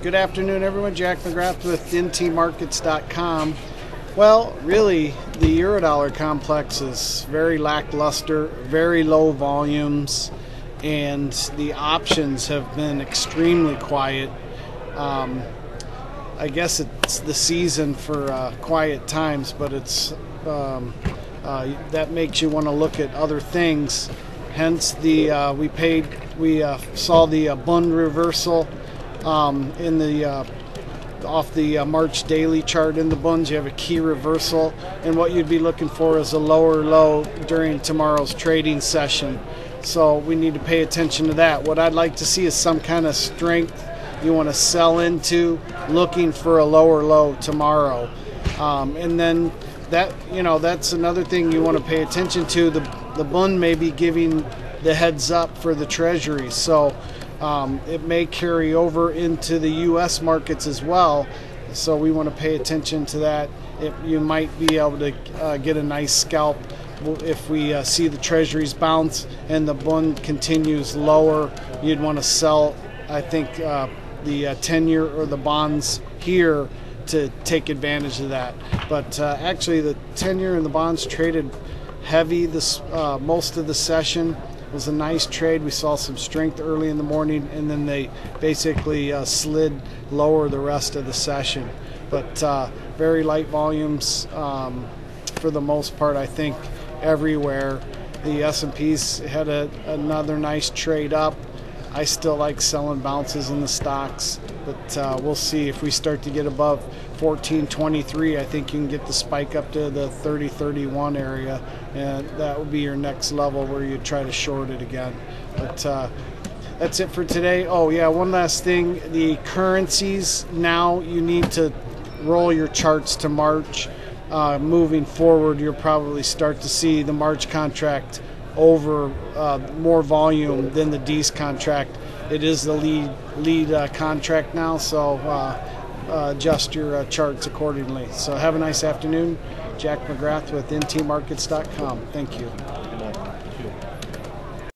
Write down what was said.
Good afternoon, everyone. Jack McGrath with ntmarkets.com. Well, really, the Eurodollar complex is very lackluster, very low volumes, and the options have been extremely quiet. Um, I guess it's the season for uh, quiet times, but it's um, uh, that makes you want to look at other things. Hence, the uh, we paid we uh, saw the uh, Bund reversal um, in the uh, off the uh, March daily chart in the Bunds. you have a key reversal, and what you'd be looking for is a lower low during tomorrow's trading session. So we need to pay attention to that. What I'd like to see is some kind of strength you want to sell into, looking for a lower low tomorrow, um, and then that you know that's another thing you want to pay attention to. The the bund may be giving the heads up for the treasury, so um, it may carry over into the U.S. markets as well, so we want to pay attention to that. It, you might be able to uh, get a nice scalp if we uh, see the treasuries bounce and the Bund continues lower. You'd want to sell, I think, uh, the 10 uh, year or the bonds here to take advantage of that. But uh, actually, the 10 year and the bonds traded heavy this uh, most of the session. Was a nice trade. We saw some strength early in the morning, and then they basically uh, slid lower the rest of the session. But uh, very light volumes um, for the most part, I think, everywhere. The S&Ps had a, another nice trade up. I still like selling bounces in the stocks, but uh, we'll see if we start to get above 1423. I think you can get the spike up to the 3031 area, and that would be your next level where you try to short it again. But uh, that's it for today. Oh, yeah, one last thing the currencies now you need to roll your charts to March. Uh, moving forward, you'll probably start to see the March contract over uh, more volume than the Dees contract. It is the lead lead uh, contract now, so uh, uh, adjust your uh, charts accordingly. So have a nice afternoon. Jack McGrath with ntmarkets.com. Thank you.